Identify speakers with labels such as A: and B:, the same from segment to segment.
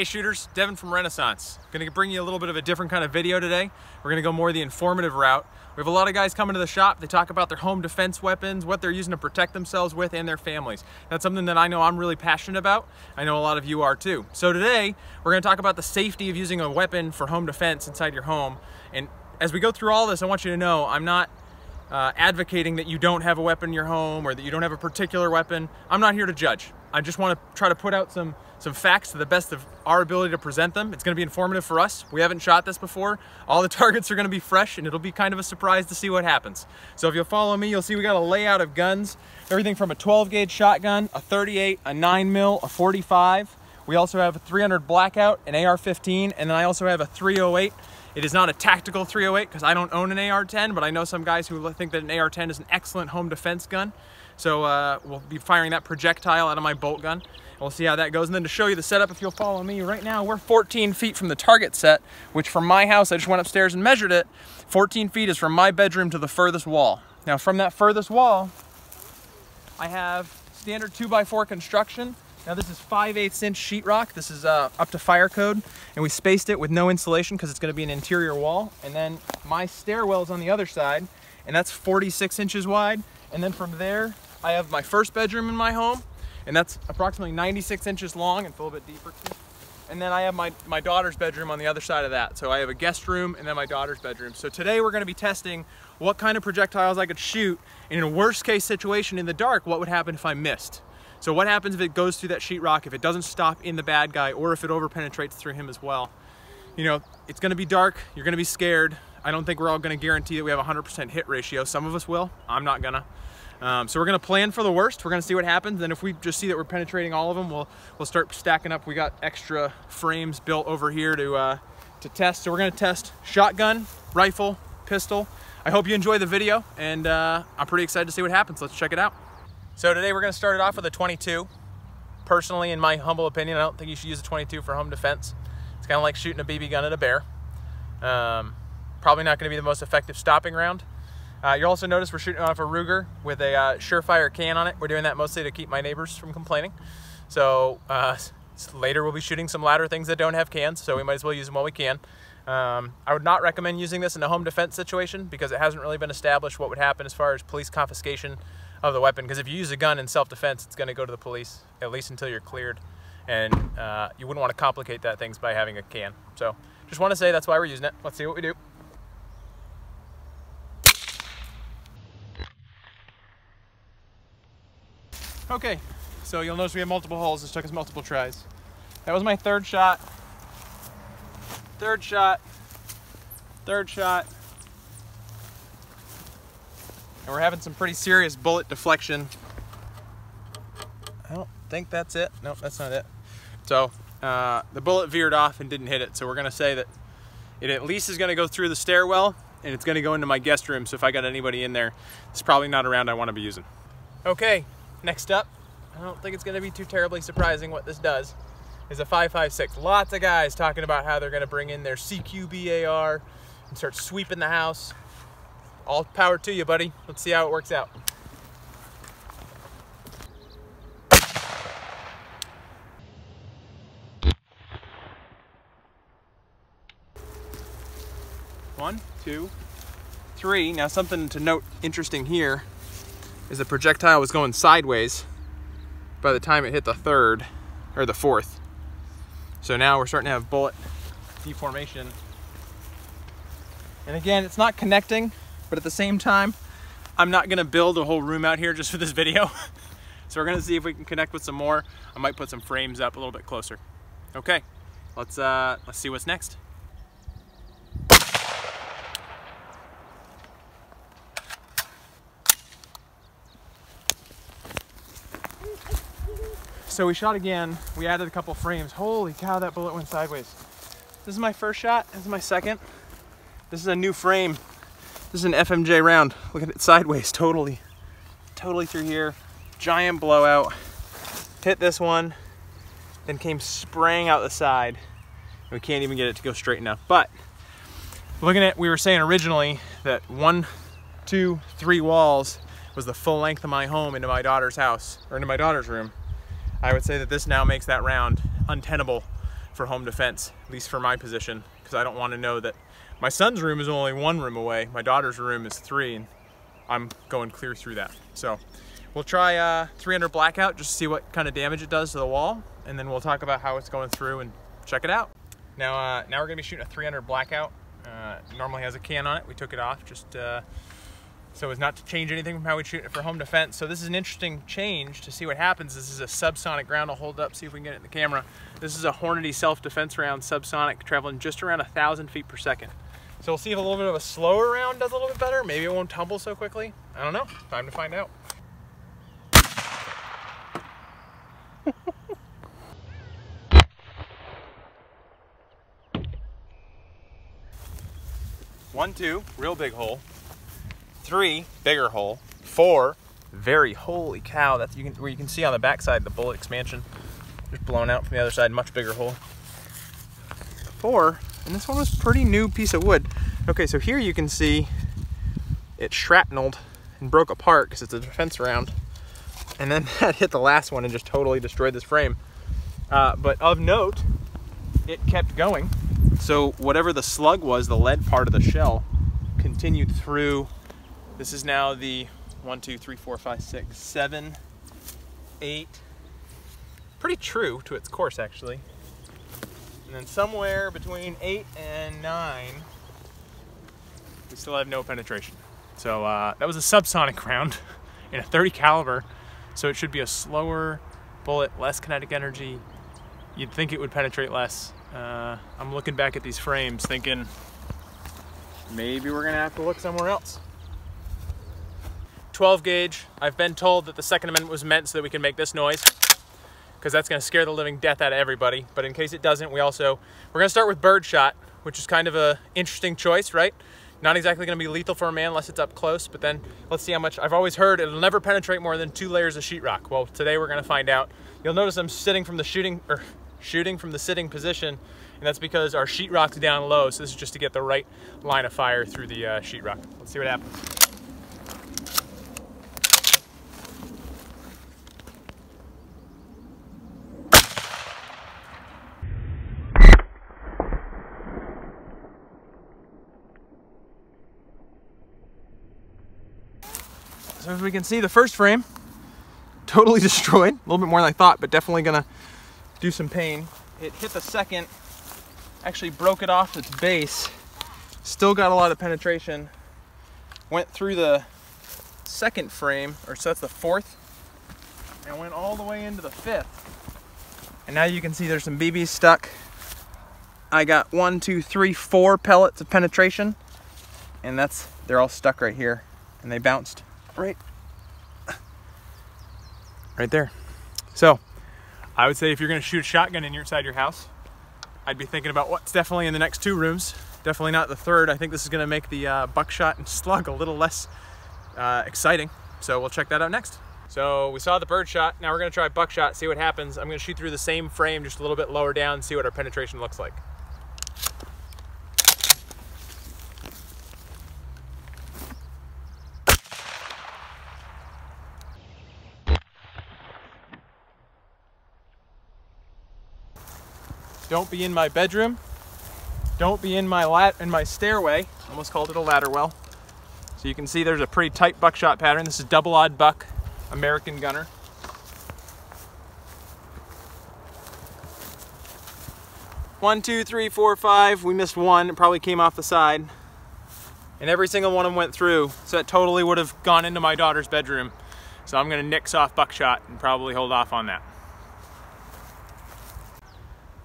A: Hey shooters, Devin from Renaissance. Gonna bring you a little bit of a different kind of video today. We're gonna go more the informative route. We have a lot of guys coming to the shop, they talk about their home defense weapons, what they're using to protect themselves with and their families. That's something that I know I'm really passionate about. I know a lot of you are too. So today, we're gonna talk about the safety of using a weapon for home defense inside your home. And as we go through all this, I want you to know I'm not uh, advocating that you don't have a weapon in your home or that you don't have a particular weapon. I'm not here to judge. I just want to try to put out some some facts to the best of our ability to present them. It's going to be informative for us. We haven't shot this before. All the targets are going to be fresh and it'll be kind of a surprise to see what happens. So if you'll follow me, you'll see we got a layout of guns, everything from a 12 gauge shotgun, a 38, a 9 mil, a 45. We also have a 300 blackout, an AR-15, and then I also have a 308 it is not a tactical 308 because I don't own an AR-10, but I know some guys who think that an AR-10 is an excellent home defense gun. So uh, we'll be firing that projectile out of my bolt gun. We'll see how that goes. And then to show you the setup, if you'll follow me, right now we're 14 feet from the target set, which from my house, I just went upstairs and measured it. 14 feet is from my bedroom to the furthest wall. Now from that furthest wall, I have standard 2x4 construction now this is 5 8 inch sheetrock. This is uh, up to fire code and we spaced it with no insulation because it's going to be an interior wall. And then my stairwell is on the other side and that's 46 inches wide. And then from there, I have my first bedroom in my home and that's approximately 96 inches long and a little bit deeper too. And then I have my, my daughter's bedroom on the other side of that. So I have a guest room and then my daughter's bedroom. So today we're gonna be testing what kind of projectiles I could shoot in a worst case situation in the dark, what would happen if I missed. So what happens if it goes through that sheetrock, if it doesn't stop in the bad guy, or if it overpenetrates through him as well? You know, it's gonna be dark, you're gonna be scared. I don't think we're all gonna guarantee that we have a 100% hit ratio. Some of us will, I'm not gonna. Um, so we're gonna plan for the worst. We're gonna see what happens. Then if we just see that we're penetrating all of them, we'll we'll start stacking up. We got extra frames built over here to uh, to test. So we're gonna test shotgun, rifle, pistol. I hope you enjoy the video, and uh, I'm pretty excited to see what happens. Let's check it out. So today we're gonna start it off with a 22. Personally, in my humble opinion, I don't think you should use a 22 for home defense. It's kind of like shooting a BB gun at a bear. Um, probably not gonna be the most effective stopping round. Uh, you'll also notice we're shooting off a Ruger with a uh, Surefire can on it. We're doing that mostly to keep my neighbors from complaining. So uh, later we'll be shooting some ladder things that don't have cans, so we might as well use them while we can. Um, I would not recommend using this in a home defense situation because it hasn't really been established what would happen as far as police confiscation of the weapon because if you use a gun in self-defense it's going to go to the police at least until you're cleared. And uh, you wouldn't want to complicate that things by having a can. So just want to say that's why we're using it. Let's see what we do. Okay so you'll notice we have multiple holes. This took us multiple tries. That was my third shot. Third shot. Third shot and we're having some pretty serious bullet deflection. I don't think that's it. Nope, that's not it. So uh, the bullet veered off and didn't hit it. So we're gonna say that it at least is gonna go through the stairwell and it's gonna go into my guest room. So if I got anybody in there, it's probably not around I wanna be using. Okay, next up, I don't think it's gonna be too terribly surprising what this does, is a 5.56. Lots of guys talking about how they're gonna bring in their CQB-AR and start sweeping the house all power to you, buddy. Let's see how it works out. One, two, three. Now something to note interesting here is the projectile was going sideways by the time it hit the third or the fourth. So now we're starting to have bullet deformation. And again, it's not connecting, but at the same time, I'm not gonna build a whole room out here just for this video. so we're gonna see if we can connect with some more. I might put some frames up a little bit closer. Okay, let's, uh, let's see what's next. So we shot again, we added a couple frames. Holy cow, that bullet went sideways. This is my first shot, this is my second. This is a new frame this is an FMJ round. Look at it sideways, totally. Totally through here. Giant blowout. Hit this one, then came spraying out the side. We can't even get it to go straight enough. But Looking at, we were saying originally that one, two, three walls was the full length of my home into my daughter's house, or into my daughter's room. I would say that this now makes that round untenable for home defense, at least for my position, because I don't want to know that my son's room is only one room away, my daughter's room is three, and I'm going clear through that. So we'll try uh, 300 blackout just to see what kind of damage it does to the wall, and then we'll talk about how it's going through and check it out. Now, uh, now we're gonna be shooting a 300 blackout. Uh, normally has a can on it. We took it off just uh, so as not to change anything from how we shoot it for home defense. So this is an interesting change to see what happens. This is a subsonic round. I'll hold up, see if we can get it in the camera. This is a Hornady self-defense round, subsonic, traveling just around a thousand feet per second. So we'll see if a little bit of a slower round does a little bit better. Maybe it won't tumble so quickly. I don't know. Time to find out. One, two, real big hole. Three, bigger hole. Four, very holy cow. That's you can where you can see on the backside the bullet expansion just blown out from the other side, much bigger hole. Four, and this one was pretty new piece of wood. Okay, so here you can see it shrapnelled and broke apart because it's a defense round. And then that hit the last one and just totally destroyed this frame. Uh, but of note, it kept going so whatever the slug was, the lead part of the shell, continued through. This is now the one, two, three, four, five, six, seven, eight. Pretty true to its course, actually. And then somewhere between eight and nine, we still have no penetration. So uh, that was a subsonic round in a 30 caliber. So it should be a slower bullet, less kinetic energy. You'd think it would penetrate less. Uh, I'm looking back at these frames thinking maybe we're gonna have to look somewhere else. 12 gauge, I've been told that the Second Amendment was meant so that we can make this noise because that's gonna scare the living death out of everybody. But in case it doesn't, we also, we're gonna start with birdshot, which is kind of a interesting choice, right? Not exactly gonna be lethal for a man unless it's up close, but then let's see how much, I've always heard it'll never penetrate more than two layers of sheetrock. Well, today we're gonna find out. You'll notice I'm sitting from the shooting, or shooting from the sitting position, and that's because our sheetrock's down low, so this is just to get the right line of fire through the uh, sheetrock. Let's see what happens. So as we can see, the first frame, totally destroyed. A little bit more than I thought, but definitely gonna do some pain. It hit the second, actually broke it off its base. Still got a lot of penetration. Went through the second frame, or so that's the fourth, and went all the way into the fifth. And now you can see there's some BBs stuck. I got one, two, three, four pellets of penetration, and that's, they're all stuck right here. And they bounced right, right there. So I would say if you're gonna shoot a shotgun in your inside your house, I'd be thinking about what's definitely in the next two rooms. Definitely not the third. I think this is gonna make the uh, buckshot and slug a little less uh, exciting. So we'll check that out next. So we saw the birdshot. Now we're gonna try buckshot, see what happens. I'm gonna shoot through the same frame, just a little bit lower down, see what our penetration looks like. Don't be in my bedroom. Don't be in my lat in my stairway. Almost called it a ladder well. So you can see there's a pretty tight buckshot pattern. This is double aught buck, American gunner. One, two, three, four, five. We missed one. It probably came off the side. And every single one of them went through. So that totally would have gone into my daughter's bedroom. So I'm gonna nix off buckshot and probably hold off on that.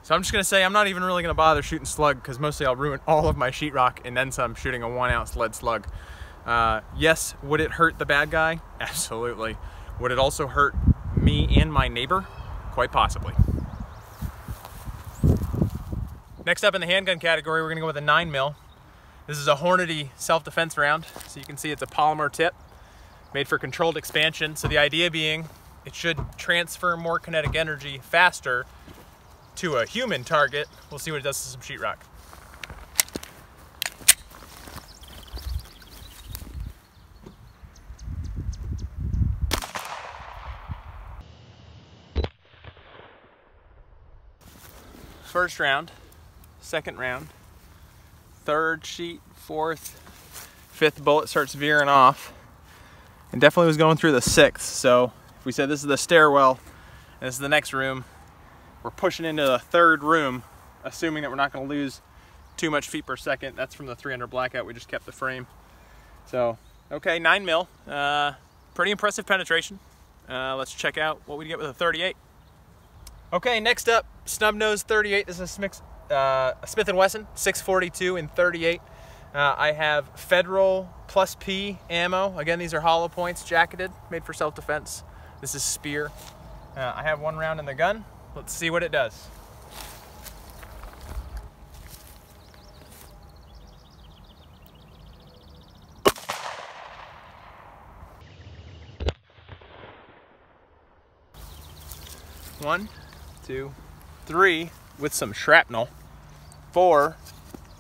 A: So I'm just gonna say I'm not even really gonna bother shooting slug because mostly I'll ruin all of my sheetrock and then some shooting a one ounce lead slug. Uh, yes, would it hurt the bad guy? Absolutely. Would it also hurt me and my neighbor? Quite possibly. Next up in the handgun category, we're gonna go with a nine mil. This is a Hornady self-defense round. So you can see it's a polymer tip made for controlled expansion. So the idea being it should transfer more kinetic energy faster to a human target. We'll see what it does to some sheetrock. First round, second round, third sheet, fourth, fifth bullet starts veering off. And definitely was going through the sixth, so if we said this is the stairwell, this is the next room, we're pushing into the third room, assuming that we're not gonna lose too much feet per second. That's from the 300 blackout, we just kept the frame. So, okay, nine mil, uh, pretty impressive penetration. Uh, let's check out what we get with a 38. Okay, next up, snub nose 38. This is a Smith, uh, Smith & Wesson 642 in 38. Uh, I have Federal plus P ammo. Again, these are hollow points, jacketed, made for self-defense. This is Speer. Uh, I have one round in the gun. Let's see what it does. One, two, three with some shrapnel. Four,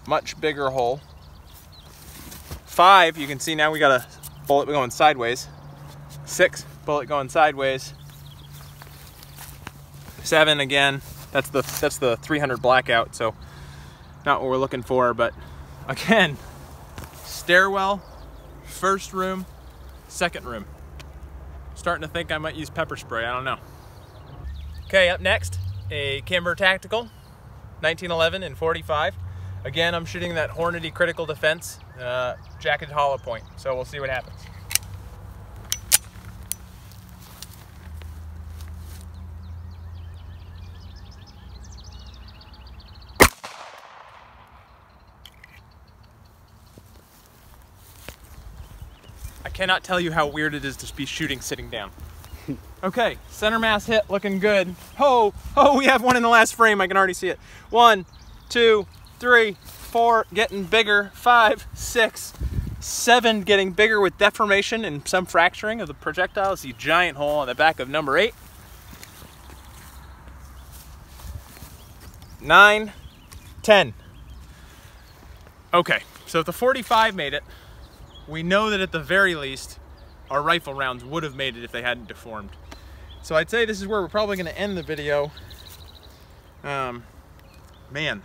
A: much bigger hole. Five, you can see now we got a bullet going sideways. Six, bullet going sideways. Seven again, that's the that's the 300 blackout, so not what we're looking for, but again, stairwell, first room, second room. Starting to think I might use pepper spray, I don't know. Okay, up next, a Kimber Tactical, 1911 and 45. Again, I'm shooting that Hornady Critical Defense uh, jacketed hollow point, so we'll see what happens. Cannot tell you how weird it is to be shooting sitting down. Okay, center mass hit looking good. Oh, oh, we have one in the last frame. I can already see it. One, two, three, four, getting bigger. Five, six, seven, getting bigger with deformation and some fracturing of the projectile. See giant hole on the back of number eight. Nine, ten. Okay, so if the 45 made it, we know that at the very least, our rifle rounds would have made it if they hadn't deformed. So I'd say this is where we're probably going to end the video. Um, man.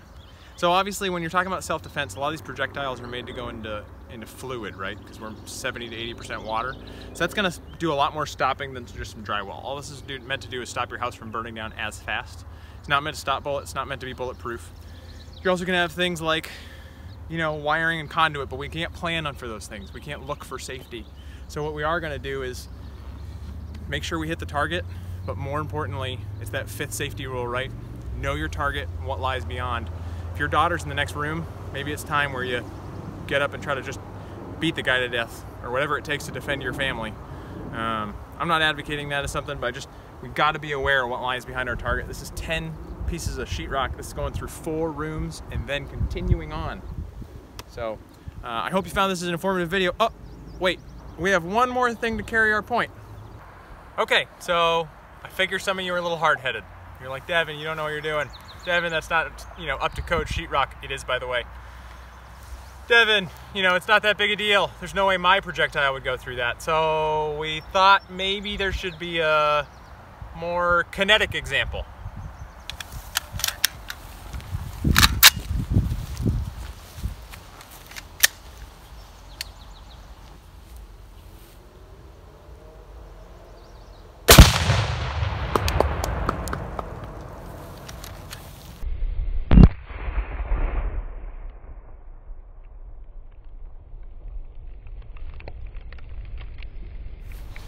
A: So obviously when you're talking about self-defense, a lot of these projectiles are made to go into into fluid, right? Because we're 70 to 80% water. So that's gonna do a lot more stopping than just some drywall. All this is do, meant to do is stop your house from burning down as fast. It's not meant to stop bullets, it's not meant to be bulletproof. You're also gonna have things like, you know, wiring and conduit, but we can't plan on for those things. We can't look for safety. So what we are gonna do is make sure we hit the target, but more importantly, it's that fifth safety rule, right? Know your target and what lies beyond. If your daughter's in the next room, maybe it's time where you get up and try to just beat the guy to death or whatever it takes to defend your family. Um, I'm not advocating that as something, but I just, we've gotta be aware of what lies behind our target. This is 10 pieces of sheetrock. This is going through four rooms and then continuing on. So uh, I hope you found this as an informative video. Oh, wait, we have one more thing to carry our point. Okay, so I figure some of you are a little hard-headed. You're like, Devin, you don't know what you're doing. Devin, that's not, you know, up to code sheetrock. It is, by the way. Devin, you know, it's not that big a deal. There's no way my projectile would go through that. So we thought maybe there should be a more kinetic example.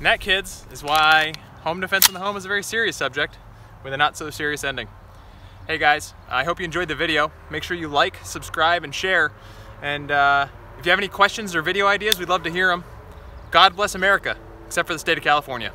A: And that, kids, is why home defense in the home is a very serious subject with a not so serious ending. Hey guys, I hope you enjoyed the video. Make sure you like, subscribe, and share. And uh, if you have any questions or video ideas, we'd love to hear them. God bless America, except for the state of California.